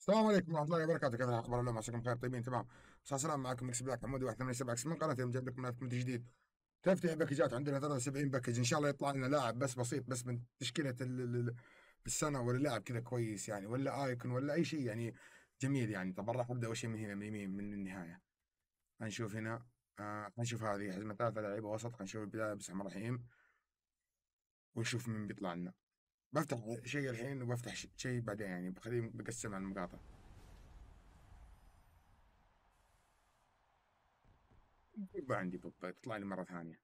السلام عليكم ورحمة الله وبركاته. كيف الأخبار؟ اليوم عساكم بخير. طيبين تمام. مساء السلام معكم مكس بلاك حمودي 187 X من قناة جايب لكم ملفكم جديد. تفتح باكجات عندنا 73 package إن شاء الله يطلع لنا لاعب بس بسيط بس من تشكيلة بالسنة ولا لاعب كذا كويس يعني ولا icon ولا أي شيء يعني جميل يعني. طبعا راح أبدأ. اول شيء من هنا من اليمين من النهاية؟ هنشوف هنا. آه هنشوف هذه. حزمة ثلاثة لعيبة وسط. هنشوف البداية. بسم الله الرحمن الرحيم. ونشوف مين بيطلع لنا. بفتح شيء الحين وبفتح شيء بعدين يعني بخليه بقسم على المقاطع. بوجبا عندي بوجبا تطلع لي مرة ثانية.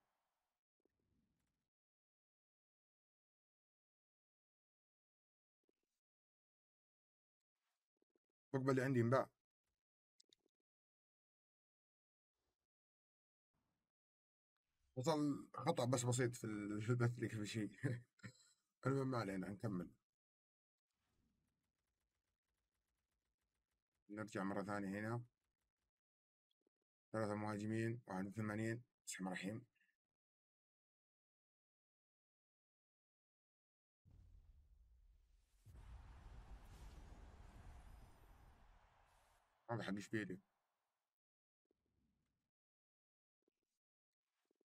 بوجبا اللي عندي انباع. وصل خطأ بس بسيط في البث اللي قبل شيء. المهم ما علينا نكمل. نرجع مرة ثانية هنا. ثلاثة مهاجمين واحد وثمانين. بسم الله الرحيم. هذا حق إشبيلي.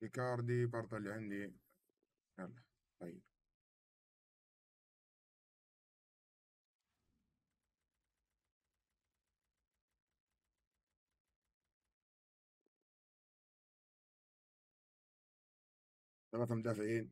ريكاردي برضه اللي عندي. يلا طيب. ثلاثة مدافعين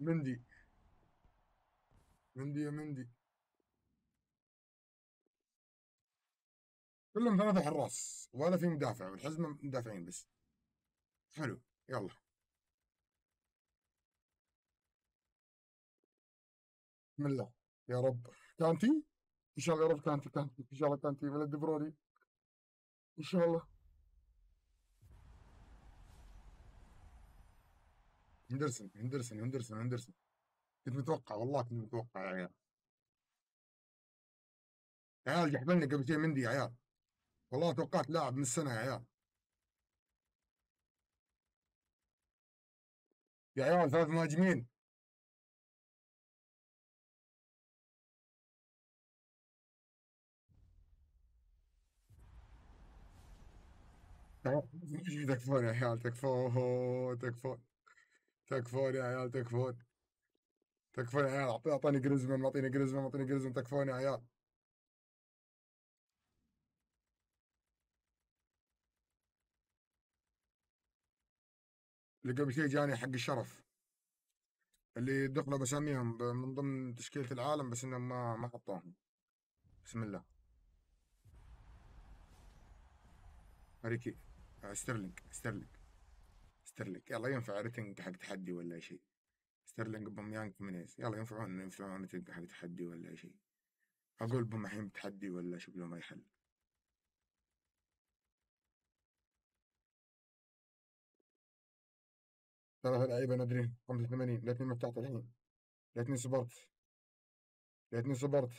مندي. مندي يا مندي. كلهم ثلاثة حراس ولا في مدافع والحزمة مدافعين بس. حلو يلا. بسم الله. يا رب. كانتي؟ إن شاء الله يا رب كانتي كانتي إن شاء الله كانتي ولد بروني إن شاء الله. هندرسون هندرسون هندرسون هندرسون كنت متوقع والله كنت متوقع يا عيال. يا عيال جحبلني قبل شيء مندي يا عيال. والله توقعت لاعب من السنة يا عيال. يا عيال ثلاث مهاجمين. تكفون يا عيال تكفون تكفون تكفون يا عيال تكفون تكفون يا عيال اعطيني جريزمان اعطيني جريزمان اعطيني جريزمان تكفون يا عيال اللي قبل شيء جاني حق الشرف اللي دخلوا بسميهم من ضمن تشكيلة العالم بس انهم ما ما حطوهم بسم الله هاريكي آه، ستيرلينج ستيرلينج ستيرلينج. يلا ينفع ريتنج حق تحدي ولا شيء ستيرلينج بوميانج فيمينيز. يلا ينفعون ينفعون ريتنج حق تحدي ولا شيء أقول بوم الحين تحدي ولا شوف له ما يحل. ثلاثة لعيبة نادرين 85 ليتني مفتاح الحين. ليتني صبرت ليتني صبرت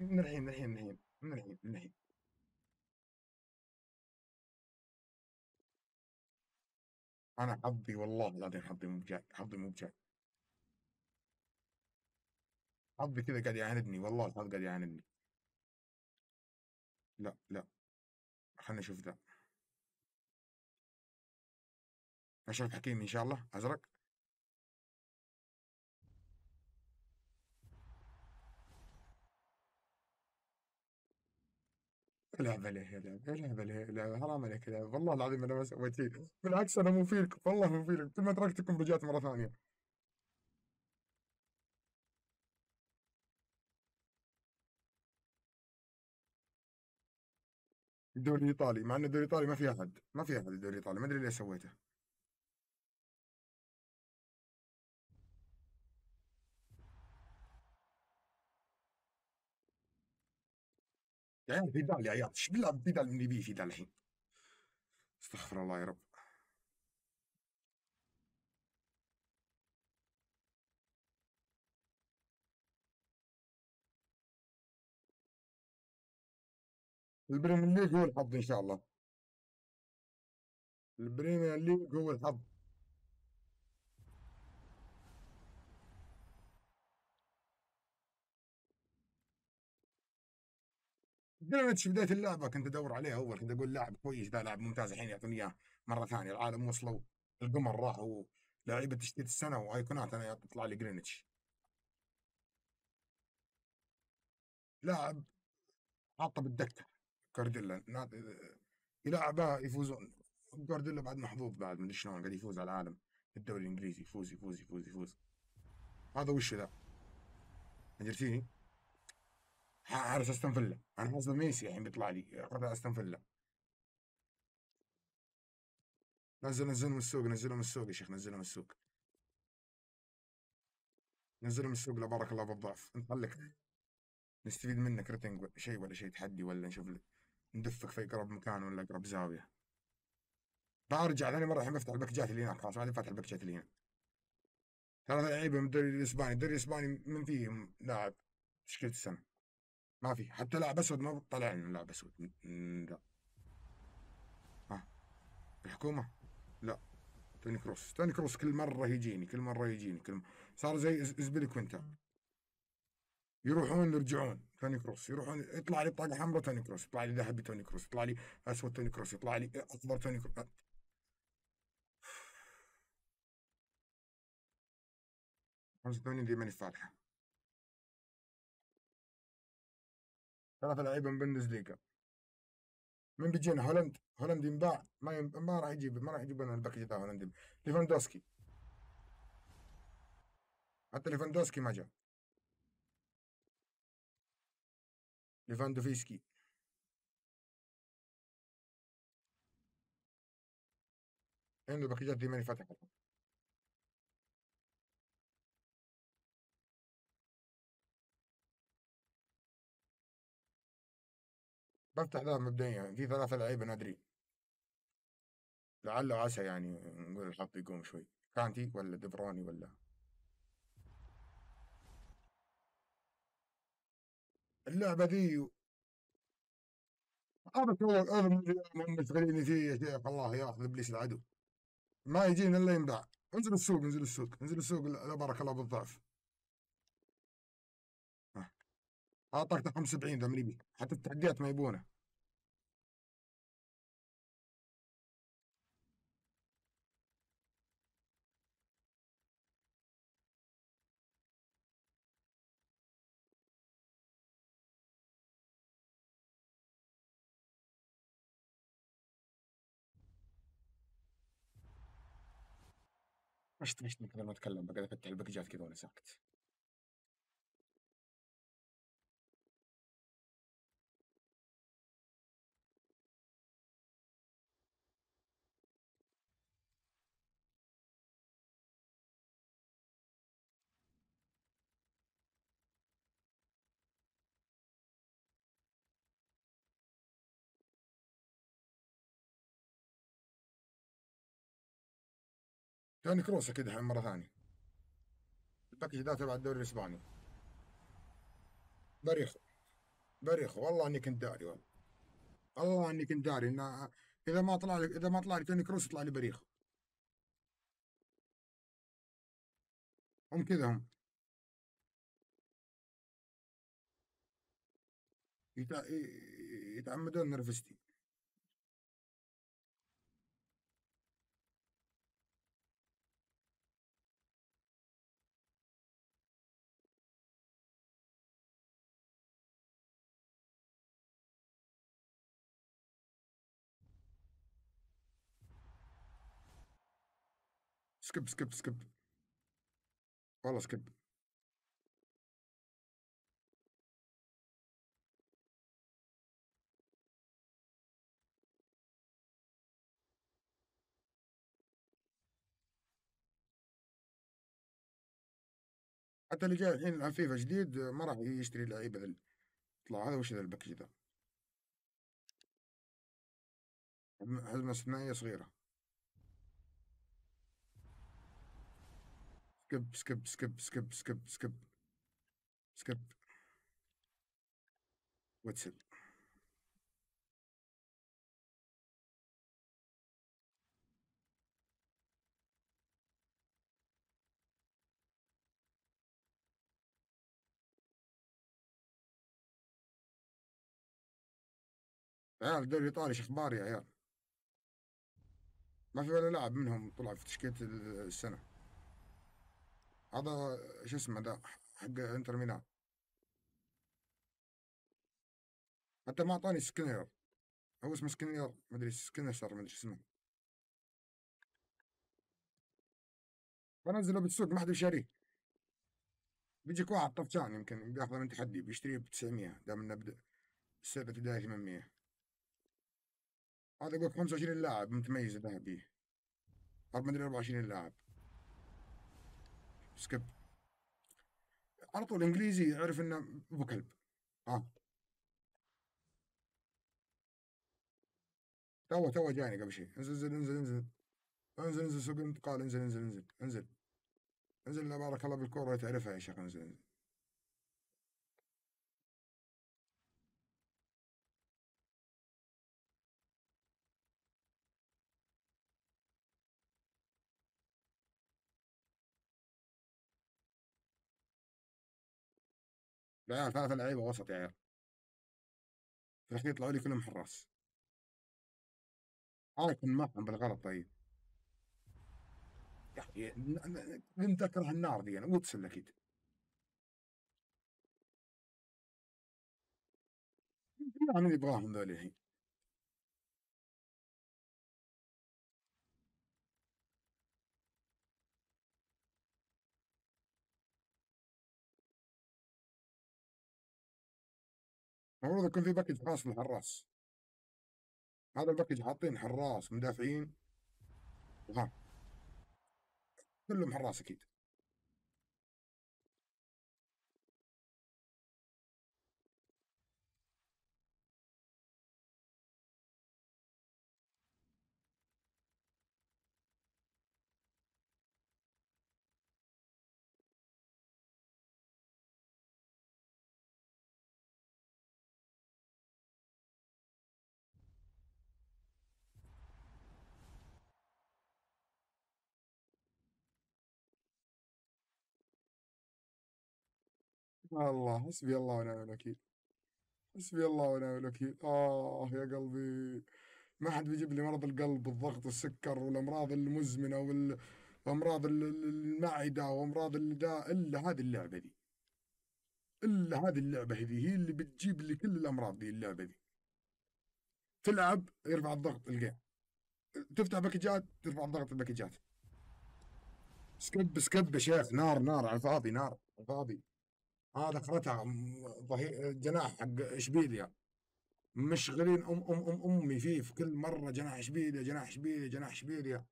من الحين من الحين من الحين من الحين من الحين. أنا حظي والله العظيم حظي مو بجاي حظي مو بجاي. حظي كذا قاعد يعاندني والله الحظ قاعد يعاندني. لا لا خلنا نشوف ذا. أشرف حكيمي إن شاء الله أزرق. العب عليه العب العب عليه العب حرام عليك العب والله العظيم أنا ما سويت شيء بالعكس أنا مو فيك والله مو فيك كل ما تركتكم رجعت مرة ثانية. الدوري الايطالي مع إن الدوري الإيطالي ما في أحد ما في أحد الدوري الإيطالي. ما أدري ليش سويته. العياط بدا العياط بالله في بدا مني بيه في دا الحين. استغفر الله يا رب. البريمير ليج هو الحظ إن شاء الله. البريمير ليج هو الحظ. في بداية اللعبة كنت أدور عليه أول كنت أقول لاعب كويس ذا لاعب ممتاز الحين يعطوني إياه مرة ثانية. العالم وصلوا القمر راحوا لعيبة تشتيت السنة وايقونات أنا يطلع لي جرينتش. لاعب حاطه بالدكة كارديلا يلعبها يفوزون. جوارديولا بعد محظوظ بعد من شلون قاعد يفوز على العالم. الدوري الإنجليزي يفوز يفوز يفوز يفوز. هذا وش ذا؟ انجلتيني حارس استون فيلا. أنا حاسس ميسي الحين بيطلع لي. قطع استون فيلا. نزل نزل من السوق نزله من السوق يا شيخ نزله من السوق. نزله من السوق لا بارك الله بالضعف انت نستفيد منك rating شيء ولا شيء تحدي ولا نشوف ندفك في أقرب مكان ولا أقرب زاوية. برجع ثاني مرة الحين بفتح الباكجات اللي هناك خلاص عاد فاتح الباكجات اللي هنا. ثلاثة لعيبة من الدوري الإسباني، الدوري الإسباني من فيهم لاعب تشكيلة السنة. ما في حتى لاعب اسود ما طلع لنا لاعب اسود لا ها الحكومة لا توني كروس توني كروس كل مرة يجيني كل مرة يجيني كل م... صار زي ازبيليكويتا يروحون يرجعون توني كروس يروحون يطلع لي بطاقة حمراء توني كروس يطلع لي ذهبي توني كروس يطلع لي اسود توني كروس يطلع لي اخضر توني كروس خمسة وثمانين دي ماني ثلاثة لعيبة من بوندسليغا من بيجينا هولند هولند ينباع ما ينباع ما راح يجيب ما راح يجيب لنا الباكج تاع هولند ليفاندوسكي. حتى ليفاندوسكي ما جاء. ليفاندوفسكي. عنده الباكجات دي ماني فاتحة بفتح ذا مبدئيا في ثلاثة لعيبة نادرين لعل وعسى يعني نقول الحظ يقوم شوي. كانتي ولا دبروني ولا؟ اللعبة ذي هذا والله هذا مشغليني فيه يا شيخ الله ياخذ إبليس العدو. ما يجينا إلا ينباع. انزل السوق انزل السوق انزل السوق لا بارك الله بالضعف. اعطاك 75 ذا من حتى التحديات ما يبونه مش مش من ما اتكلم بقعد افتح الباكجات كذا وأنا ساكت. توني كروس أكيد الحين مرة ثانية. الباكج ذا تبع الدوري الإسباني. باريخو باريخو والله إني كنت داري والله. والله إني كنت داري. إن إذا ما طلع لي إذا ما طلع لي توني كروس يطلع لي باريخو هم كذا هم. يتعمدون نرفزتي skip skip skip والله skip حتى اللي جاي الحين على فيفا جديد ما راح يشتري لعيبة ذل طلع هذا وش ذا الباكج ذا حزمة استثنائيه صغيرة. skip skip skip skip skip skip skip واتساب عيال الدوري الإيطالي شو أخبار يا. عيال ما في ولا لاعب منهم طلع في تشكيلة السنة. هذا شو اسمه ده حق انتر ميلان. حتى ما أعطاني سكرينيار هو اسمه سكرينيار ما أدري ما أدري شو اسمه. بنزله بالسوق ما حد يشاريه بيجيك واحد طفشان يمكن بياخذه من تحدي بيشتريه ب 900 دام مبدا السنة ابتدائي 800 هذا يقول 25 لاعب متميز ذهبي. ما أدري 24 لاعب. skip على طول إنجليزي يعرف إنه ابو كلب ها. تو تو جاني قبل شيء. انزل انزل انزل انزل. انزل انزل سوق انتقال. انزل انزل انزل. انزل. انزل لا بارك الله بالكوره تعرفها يا شيخ. انزل انزل. لا عيال ثلاثة لعيبة وسط يا عيال في الأخير لي كلهم حراس. أنا كنت معهم بالغلط طيب. يا أخي كنت أكره النار دي أنا واتسل أكيد. من يبغاهم ذولي الحين. المفروض يكون في باكج خاص للحراس هذا الباكج حاطين حراس مدافعين. وها كلهم حراس أكيد. الله حسبي الله ونعم الوكيل. حسبي الله ونعم الوكيل. آه يا قلبي. ما حد بيجيب لي مرض القلب والضغط والسكر والأمراض المزمنة وال- وأمراض ال- ال- المعدة وأمراض الداء إلا هذه اللعبة دي. إلا هذه اللعبة هذه هي اللي بتجيب لي كل الأمراض دي اللعبة دي. تلعب يرفع الضغط ال game تفتح باكجات ترفع الضغط الباكجات skip skip يا شيخ نار نار على الفاضي نار على الفاضي. هذا ظهير جناح حق إشبيليا. مشغلين أم أم أم أمي فيه في كل مرة جناح إشبيليا جناح إشبيليا جناح إشبيليا.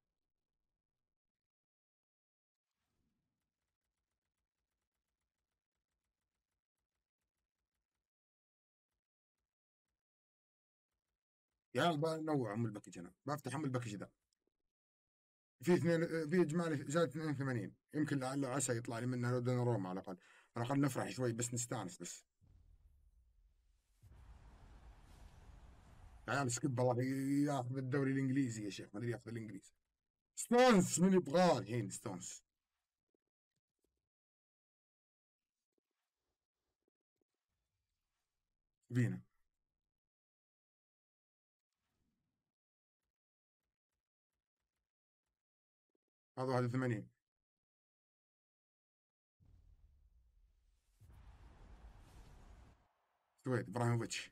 يا عيال بنوع من الباكج أنا. بفتح ام الباكج ذا في اثنين في إجمالي زاد 82 يمكن لعله عسى يطلع لي منها روما على الأقل. على الاقل نفرح شوي بس نستانس بس. يا عيال skip الله ياخذ الدوري الإنجليزي يا شيخ ما أدري ياخذ الإنجليزي. ستونز من يبغاه الحين ستونز؟ فينا. هذا 81 سويد ابراهيموفيتش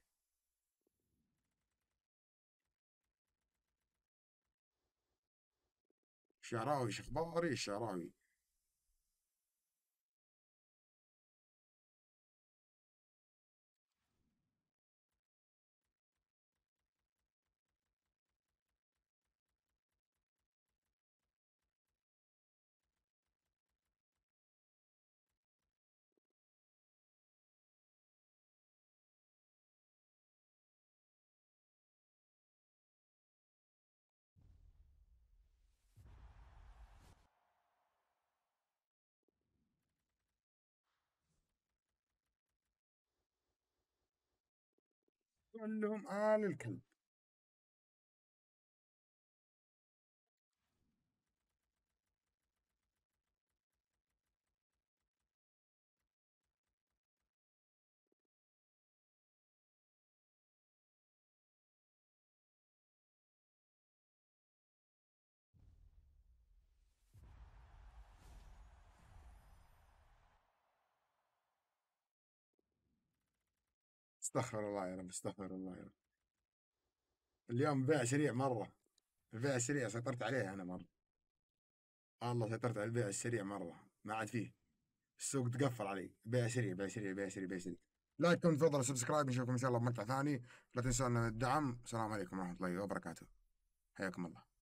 الشعراوي شو اخباري كلهم آل الكلب. استغفر الله يا رب استغفر الله يا رب اليوم بيع سريع مرة البيع السريع سيطرت عليه أنا مرة. والله سيطرت على البيع السريع مرة ما عاد فيه. السوق تقفل علي. بيع سريع بيع سريع بيع سريع بيع سريع. like كنت تفضل subscribe نشوفكم إن شاء الله بمقطع ثاني. لا تنسون الدعم السلام عليكم ورحمة الله وبركاته. حياكم الله.